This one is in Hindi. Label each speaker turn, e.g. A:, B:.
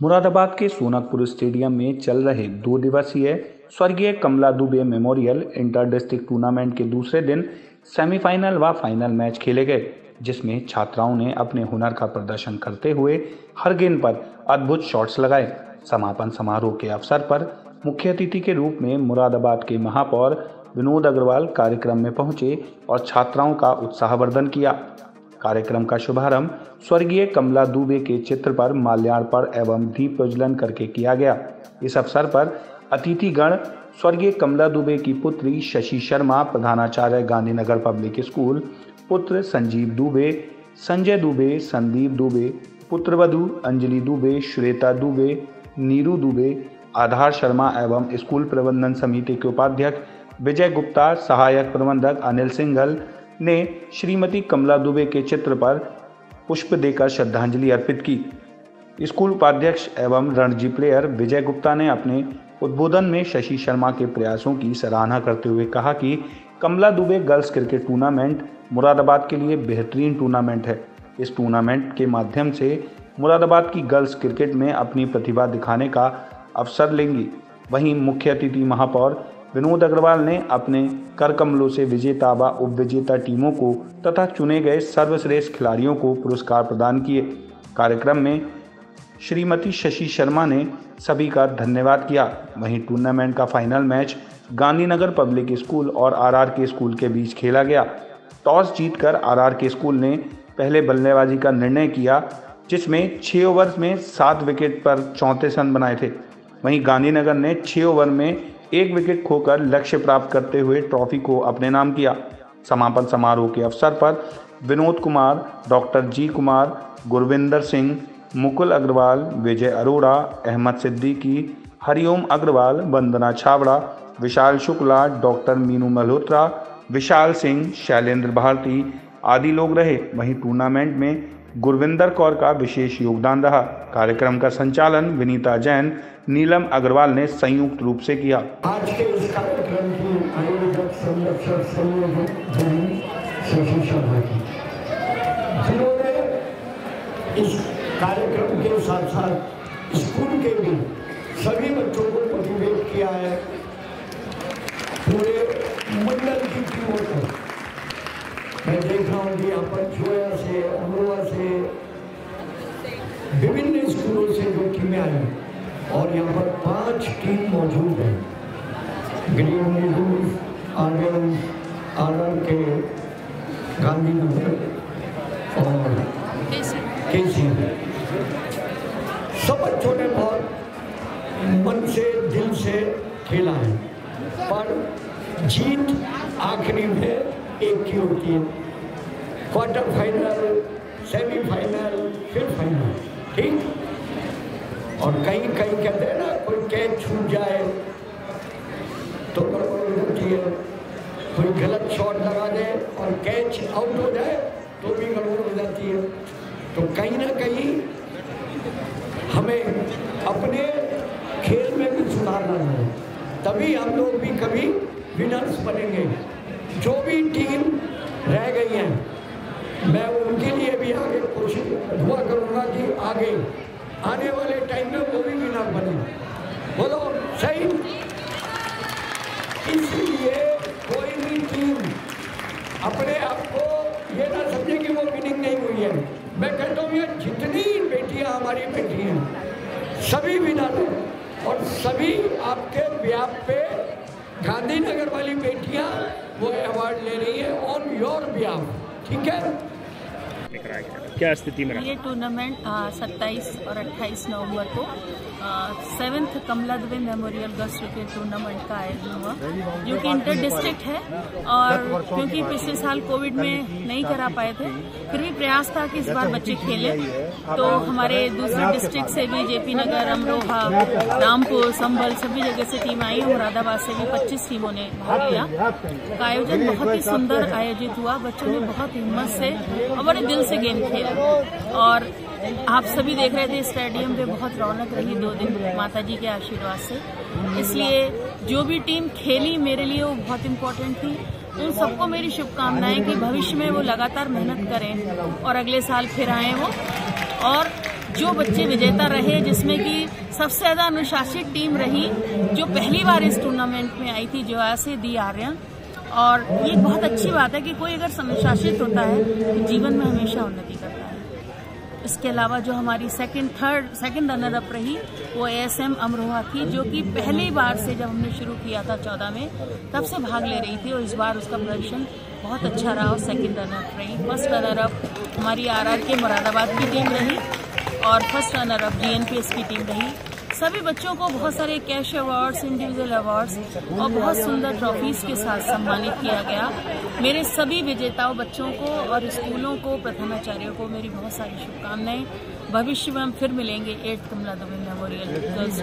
A: मुरादाबाद के सोनकपुर स्टेडियम में चल रहे दो दिवसीय स्वर्गीय Kamla Dubey memorial inter district tournament के दूसरे दिन सेमीफाइनल व फाइनल मैच खेले गए, जिसमें छात्राओं ने अपने हुनर का प्रदर्शन करते हुए हर गेंद पर अद्भुत शॉट्स लगाए। समापन समारोह के अवसर पर मुख्य अतिथि के रूप में मुरादाबाद के महापौर विनोद अग्रवाल कार्यक्रम में पहुँचे और छात्राओं का उत्साहवर्धन किया। कार्यक्रम का शुभारंभ स्वर्गीय कमला दुबे के चित्र पर माल्यार्पण एवं दीप प्रज्वलन करके किया गया। इस अवसर पर अतिथिगण स्वर्गीय कमला दुबे की पुत्री शशि शर्मा, प्रधानाचार्य गांधीनगर पब्लिक स्कूल, पुत्र संजीव दुबे, संजय दुबे, संदीप दुबे, पुत्रवधु अंजलि दुबे, श्वेता दुबे, नीरू दुबे, आधार शर्मा एवं स्कूल प्रबंधन समिति के उपाध्यक्ष, विजय गुप्ता, सहायक प्रबंधक अनिल सिंघल ने श्रीमती कमला दुबे के चित्र पर पुष्प देकर श्रद्धांजलि अर्पित की। स्कूल उपाध्यक्ष एवं रणजी प्लेयर विजय गुप्ता ने अपने उद्बोधन में शशि शर्मा के प्रयासों की सराहना करते हुए कहा कि Kamla Dubey girls cricket tournament Moradabad के लिए बेहतरीन टूर्नामेंट है। इस टूर्नामेंट के माध्यम से मुरादाबाद की गर्ल्स क्रिकेट में अपनी प्रतिभा दिखाने का अवसर लेंगी। वहीं मुख्य अतिथि महापौर विनोद अग्रवाल ने अपने कर कमलों से विजेता व उपविजेता टीमों को तथा चुने गए सर्वश्रेष्ठ खिलाड़ियों को पुरस्कार प्रदान किए। कार्यक्रम में श्रीमती शशि शर्मा ने सभी का धन्यवाद किया। वहीं टूर्नामेंट का final match Gandhinagar public school और आरआर के स्कूल के बीच खेला गया। टॉस जीतकर आरआर के स्कूल ने पहले बल्लेबाजी का निर्णय किया, जिसमें छः ओवर में सात विकेट पर चौंतीस रन बनाए थे। वहीं गांधीनगर ने छः ओवर में एक विकेट खोकर लक्ष्य प्राप्त करते हुए ट्रॉफी को अपने नाम किया। समापन समारोह के अवसर पर Vinod Kumar, doctor G Kumar, Gurvinder Singh, Mukul Agarwal, Vijay Arora, Ahmad Siddiqui, Hariom Agarwal, Vandana Chhawra Vishal Shukla, doctor Meenu Malhotra, Vishal Singh, Shailendra Bharti आदि लोग रहे। वहीं टूर्नामेंट में गुरविंदर कौर का विशेष योगदान रहा। कार्यक्रम का संचालन विनीता जैन नीलम अग्रवाल ने संयुक्त रूप से किया।
B: आज के इस कार्यक्रम की आयोजक संरक्षक की जिन्होंने इस कार्यक्रम के साथ साथ स्कूल के भी सभी बच्चों को मोटिवेट किया है। पूरे मंडल की टीमों को। मैं देख रहा हूँ कि यहाँ पर छोया से अमरोहा से, विभिन्न स्कूलों से जो टीमें आई और यहाँ पर पाँच टीम मौजूद है। ग्रीन न्यूज़ आर्यन आनंद के गांधीनगर और केसी सब बच्चों ने बहुत मन से, दिल से खेला है। पर जीत आखिरी में एक की होती है। क्वार्टर फाइनल, सेमीफाइनल, फिर फाइनल। ठीक? और कहीं कहीं कहते हैं ना, कोई कैच छूट जाए तो होती है। कोई गलत शॉट लगा दे और कैच आउट हो जाए तो भी गड़बड़ हो जाती है। तो कहीं ना कहीं हमें अपने खेल में भी सुधारना है। तभी हम लोग भी कभी विनर्स बनेंगे। जो भी टीम रह गई हैं, मैं उनके लिए भी आगे कोशिश दुआ करूँगा कि आगे आने वाले टाइम में वो भी विनर बने बोलो, सही। इसलिए कोई भी टीम अपने आप को ये ना समझे कि वो विनिंग नहीं हुई है। मैं कहता हूँ, ये जितनी बेटियाँ हमारी बेटी हैं, सभी विनर हैं। और सभी आपके व्याप पे गांधीनगर वाली बेटियाँ वो अवार्ड ले रही है ऑन योर व्याप ठीक है?
C: क्या स्थिति में
D: ये टूर्नामेंट 27 और 28 नवंबर को seventh Kamla Dubey memorial girls cricket tournament का आयोजन हुआ जो कि इंटर डिस्ट्रिक्ट है और क्योंकि पिछले साल कोविड में नहीं करा पाए थे फिर भी प्रयास था कि इस बार बच्चे खेले। तो हमारे दूसरे डिस्ट्रिक्ट से भी जेपी नगर अमरोहा रामपुर संभल सभी जगह से टीम आई। मुरादाबाद से भी 25 टीमों ने भाग लिया। का आयोजन बहुत ही सुंदर आयोजित हुआ। बच्चों ने बहुत हिम्मत से और बड़े दिल से गेम खेला। और आप सभी देख रहे थे, स्टेडियम पे बहुत रौनक रही दो दिन माता जी के आशीर्वाद से। इसलिए जो भी टीम खेली मेरे लिए वो बहुत इम्पोर्टेंट थी। उन सबको मेरी शुभकामनाएँ कि भविष्य में वो लगातार मेहनत करें और अगले साल फिर आए वो। और जो बच्चे विजेता रहे, जिसमें कि सबसे ज़्यादा अनुशासित टीम रही, जो पहली बार इस टूर्नामेंट में आई थी, जो ऐसे दी आर्यन। और ये बहुत अच्छी बात है कि कोई अगर अनुशासित होता है तो जीवन में हमेशा उन्नति करता है। इसके अलावा जो हमारी second third second runner up रही, वो एस एम अमरोहा थी, जो कि पहली बार से जब हमने शुरू किया था चौदह में, तब से भाग ले रही थी और इस बार उसका प्रदर्शन बहुत अच्छा रहा और सेकेंड रनर अप रही। फ़र्स्ट रनर अप हमारी आर के मुरादाबाद की टीम रही और फ़र्स्ट रनर अप एस की टीम रही। सभी बच्चों को बहुत सारे कैश अवार्ड्स, इंडिविजुअल अवार्ड्स और बहुत सुंदर ट्रॉफीज के साथ सम्मानित किया गया। मेरे सभी विजेताओं, बच्चों को और स्कूलों को, प्रथमाचार्यों को मेरी बहुत सारी शुभकामनाएँ। भविष्य में हम फिर मिलेंगे at Kamla Dubey memorial girls